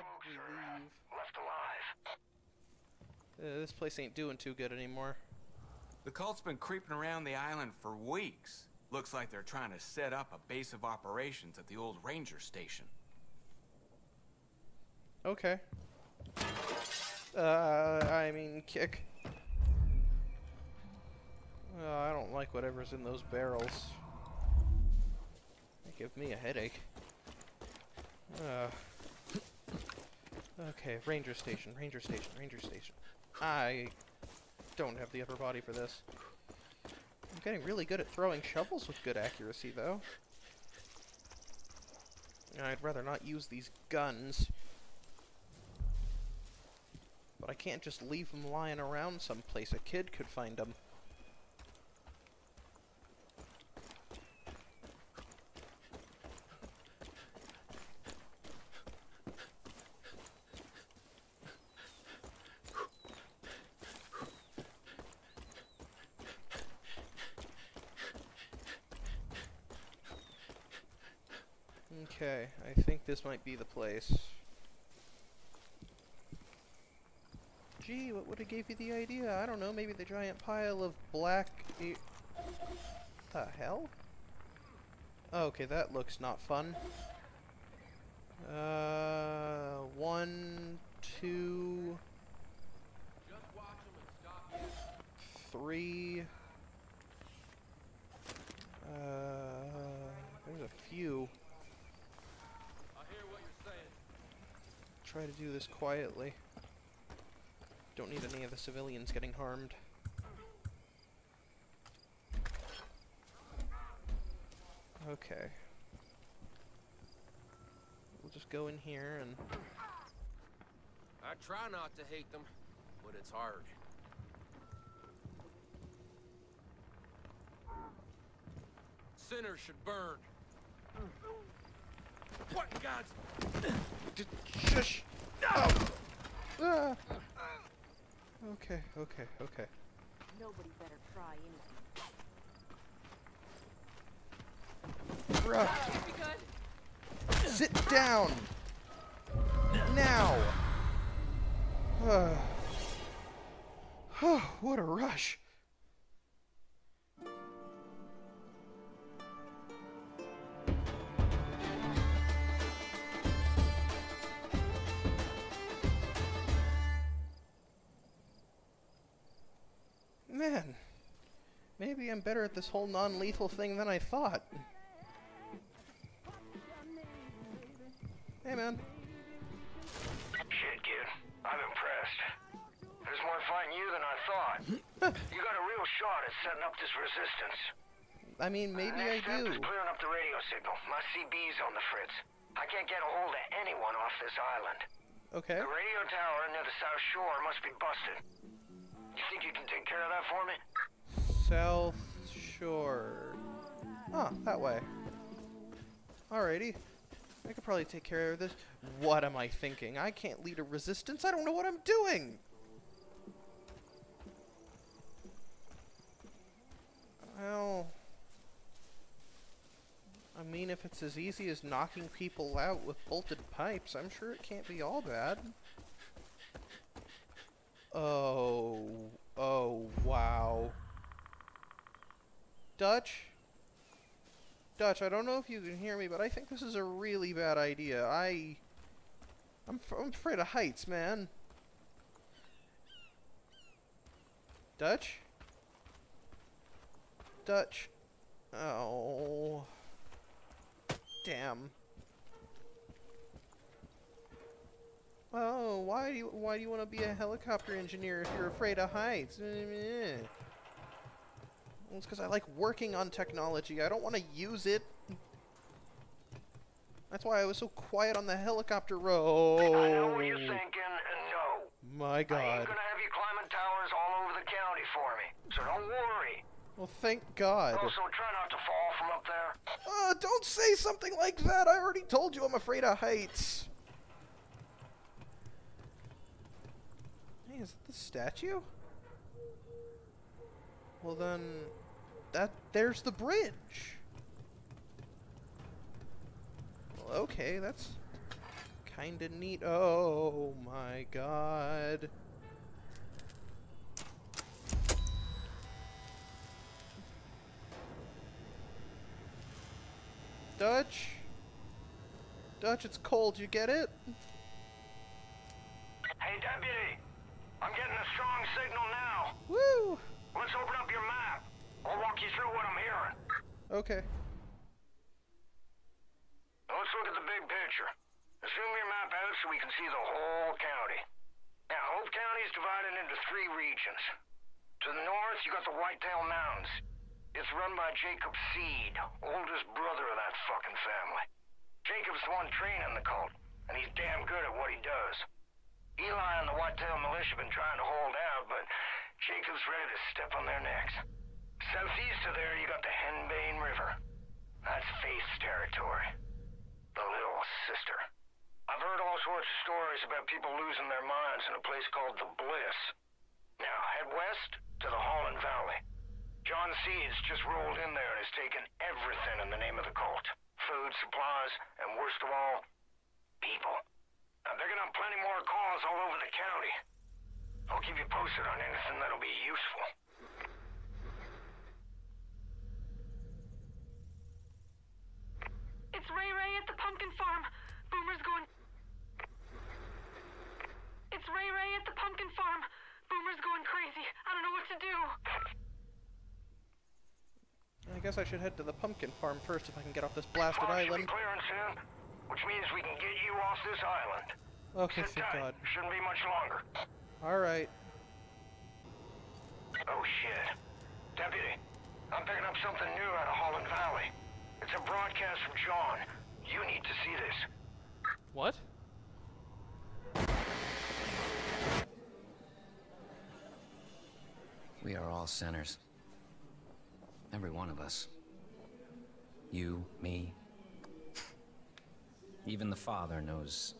probably leave. Left alive. Uh, this place ain't doing too good anymore. The cult's been creeping around the island for weeks. Looks like they're trying to set up a base of operations at the old ranger station. Okay. Uh, I mean, kick. Uh, I don't like whatever's in those barrels. They give me a headache. Uh, okay, ranger station, ranger station, ranger station. I don't have the upper body for this. I'm getting really good at throwing shovels with good accuracy, though. I'd rather not use these guns. But I can't just leave them lying around someplace. A kid could find them. Okay, I think this might be the place. Gee, what would have gave you the idea? I don't know, maybe the giant pile of black... E the hell? Okay, that looks not fun. Uh, one, two, three. Uh, there's a few. I hear what you're saying. Try to do this quietly. Don't need any of the civilians getting harmed. Okay. We'll just go in here and... I try not to hate them, but it's hard. Sinners should burn. What in God's... D shush! Oh! Ah! Okay, okay, okay. Nobody better try anything. Bruh, sit down! Now! Oh, what a rush! Maybe I'm better at this whole non-lethal thing than I thought. Hey, man. Shit, kid. I'm impressed. There's more fighting you than I thought. you got a real shot at setting up this resistance. I mean, maybe I Next step is clearing up the radio signal. My CB's on the fritz. I can't get a hold of anyone off this island. Okay. The radio tower near the south shore must be busted. You think you can take care of that for me? South Shore. Ah, that way. Alrighty. I could probably take care of this. What am I thinking? I can't lead a resistance. I don't know what I'm doing. Well, I mean, if it's as easy as knocking people out with bolted pipes, I'm sure it can't be all bad. Oh, oh, wow. Dutch? Dutch, I don't know if you can hear me, but I think this is a really bad idea. I... I'm, I'm afraid of heights, man. Dutch? Dutch? Oh. Damn. Oh, why do you why do you want to be a helicopter engineer if you're afraid of heights? Mm, mm. It's because I like working on technology. I don't want to use it. That's why I was so quiet on the helicopter road. I know what you're thinking, and no. My God. I ain't gonna have you climbing towers all over the county for me. So don't worry. Well, thank God. Also, try not to fall from up there. Uh, don't say something like that. I already told you I'm afraid of heights. Hey, is that the statue? Well then, that there's the bridge. Well, okay, that's kinda neat. Oh my god. Dutch? Dutch, it's cold, you get it? Hey, deputy. I'm getting a strong signal now. Woo! Let's open up your map. I'll walk you through what I'm hearing. Okay. Now let's look at the big picture. Zoom your map out so we can see the whole county. Now, Hope County is divided into three regions. To the north, you got the Whitetail Mountains. It's run by Jacob Seed, oldest brother of that fucking family. Jacob's the one training the cult, and he's damn good at what he does. Eli and the Whitetail Militia been trying to hold out, but Jacob's ready to step on their necks. Southeast of there, you got the Henbane River. That's Faith's territory. The Little Sister. I've heard all sorts of stories about people losing their minds in a place called the Bliss. Now, head west to the Holland Valley. John Seeds just rolled in there and has taken everything in the name of the cult. Food, supplies, and worst of all, people. Now, they're gonna have plenty more calls all over the county. I'll keep you posted on anything that'll be useful. It's Rae Rae at the pumpkin farm. Boomer's going. It's Rae Rae at the pumpkin farm. Boomer's going crazy. I don't know what to do. I guess I should head to the pumpkin farm first if I can get off this blasted Fog should be island. clearing soon, which means we can get you off this island. Okay, Sit thank tight. god. Shouldn't be much longer. Alright. Oh shit. Deputy, I'm picking up something new out of Holland Valley. It's a broadcast from John. You need to see this. What? We are all sinners. Every one of us. You, me. Even the Father knows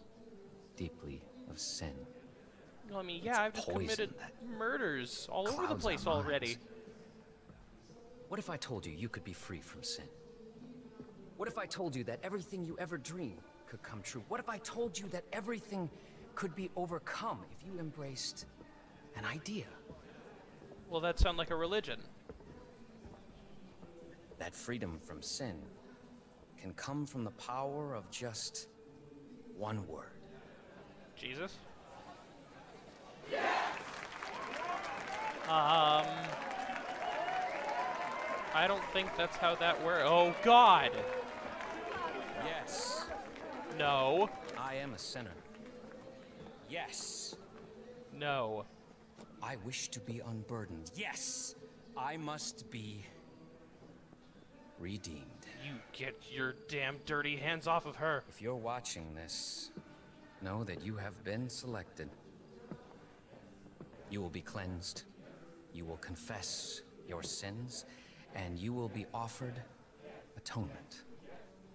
deeply of sin. I mean, yeah, I've just committed murders all over the place already. What if I told you you could be free from sin? What if I told you that everything you ever dreamed could come true? What if I told you that everything could be overcome if you embraced an idea? Well, that sounds like a religion. That freedom from sin can come from the power of just one word. Jesus? Um. I don't think that's how that works. Oh, God! Yes, No. I am a sinner. Yes, No. I wish to be unburdened. Yes, I must be redeemed. You get your damn dirty hands off of her. If you're watching this, know that you have been selected. You will be cleansed, you will confess your sins, and you will be offered atonement.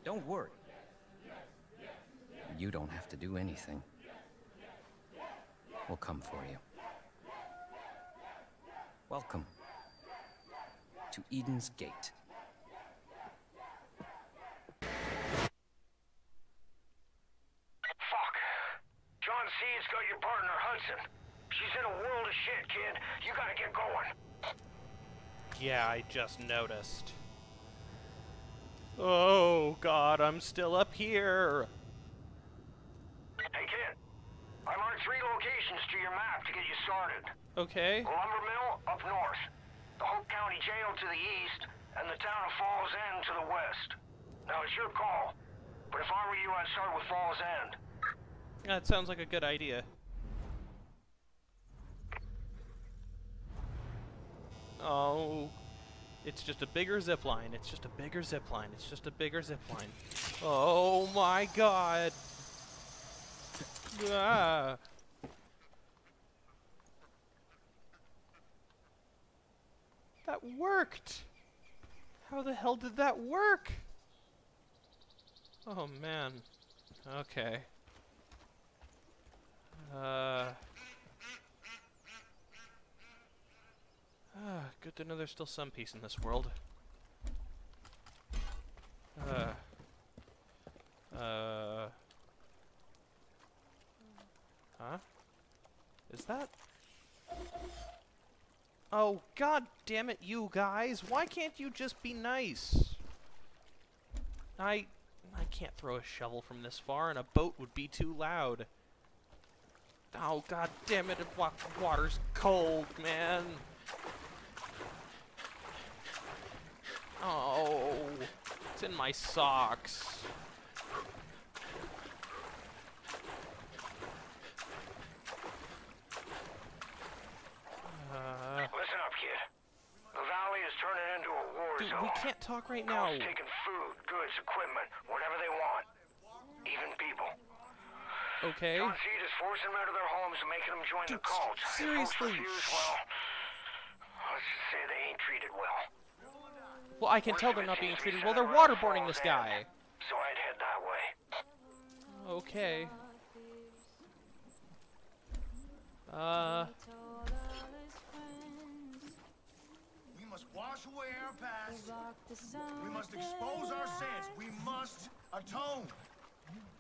Don't worry. You don't have to do anything. We'll come for you. Welcome to Eden's Gate. Fuck. John Seed's got your partner, Hudson. In a world of shit, kid. You gotta get going. Yeah, I just noticed. Oh, God, I'm still up here. Hey, kid. I marked three locations to your map to get you started. Okay. Lumber Mill up north, the Hope County Jail to the east, and the town of Falls End to the west. Now, it's your call, but if I were you, I'd start with Falls End. That sounds like a good idea. Oh, it's just a bigger zip line. It's just a bigger zip line. It's just a bigger zip line. Oh my god. Ah. That worked. How the hell did that work? Oh man. Okay. Uh. Ah, good to know there's still some peace in this world. Uh. Uh. Huh? Is that... Oh, god damn it, you guys! Why can't you just be nice? I... I can't throw a shovel from this far, and a boat would be too loud. Oh, god damn it, water's cold, man. Oh, it's in my socks. Uh, Listen up, kid. The valley is turning into a war dude, zone. we can't talk right now. Cult's taking food, goods, equipment, whatever they want. Even people. Okay. John Seed is forcing them out of their homes and making them join Dude, the cult. Seriously. refuse, well, let's just say they ain't treated well. Well, I can tell they're not being treated well. They're waterboarding this guy. So I'd head that way. Okay. Uh, We must wash away our past. We must expose our sins. We must atone.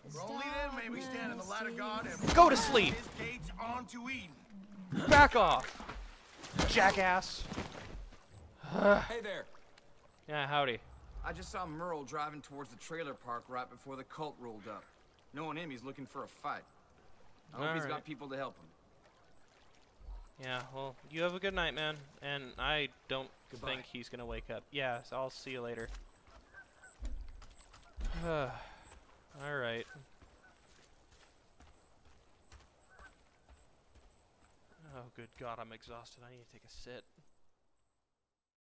For only then may we stand in the light of God and Go to sleep. His gates onto Eden. back off, jackass. Hey there. Yeah, howdy. I just saw Merle driving towards the trailer park right before the cult rolled up. Knowing him, he's looking for a fight. I hope he's Alright. got people to help him. Yeah, well, you have a good night, man. And I don't Goodbye. think he's gonna wake up. Yeah, so I'll see you later. Alright. Oh, good God, I'm exhausted. I need to take a sit.